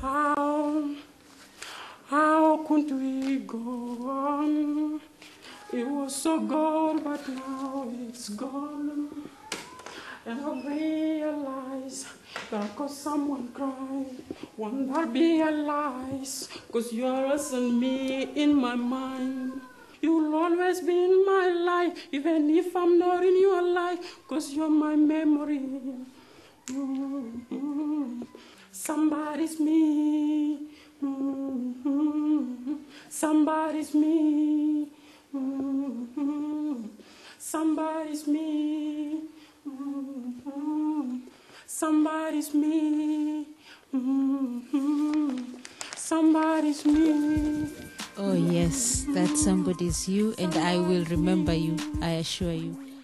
How, how could we go on? It was so good, but now it's gone. And I realize cause someone cried, one that realize, cause yours and me in my mind. You'll always be in my life, even if I'm not in your life, cause you're my memory. Mm-hmm. Somebody's me. Mm-hmm. Somebody's me. Mm-hmm. Somebody's me. Somebody's me. Mm-hmm. Somebody's me. Oh, yes, that somebody's you, and I will remember you, I assure you.